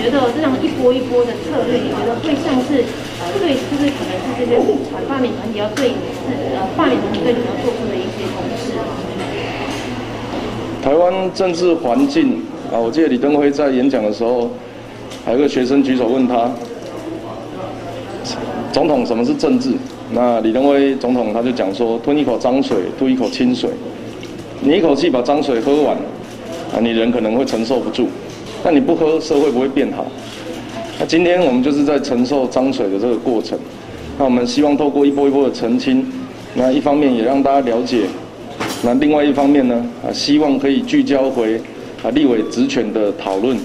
觉得这样一波一波的策略，你觉得会像是呃对，就是可能是这些反罢免团体要对是呃罢免团体对你要做出的一些公示？台湾政治环境啊，我记得李登辉在演讲的时候，还有个学生举手问他，总统什么是政治？那李登辉总统他就讲说，吞一口脏水，吐一口清水，你一口气把脏水喝完，啊，你人可能会承受不住，但你不喝，社会不会变好。那今天我们就是在承受脏水的这个过程，那我们希望透过一波一波的澄清，那一方面也让大家了解。那另外一方面呢，啊，希望可以聚焦回啊立委职权的讨论。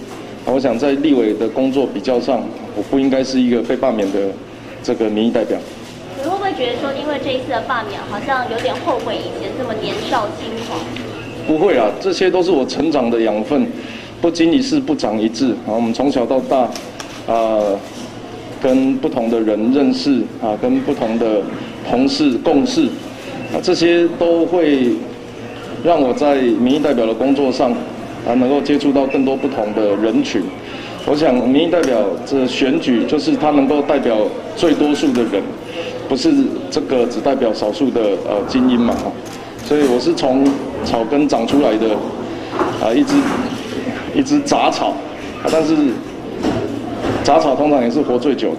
啊，我想在立委的工作比较上，我不应该是一个被罢免的这个民意代表。你会不会觉得说，因为这一次的罢免，好像有点后悔以前这么年少轻狂？不会啊，这些都是我成长的养分。不经一事不长一智啊，我们从小到大，啊，跟不同的人认识啊，跟不同的同事共事。啊，这些都会让我在民意代表的工作上啊，能够接触到更多不同的人群。我想，民意代表这选举就是他能够代表最多数的人，不是这个只代表少数的呃精英嘛。所以我是从草根长出来的啊，一只一只杂草，但是杂草通常也是活最久的。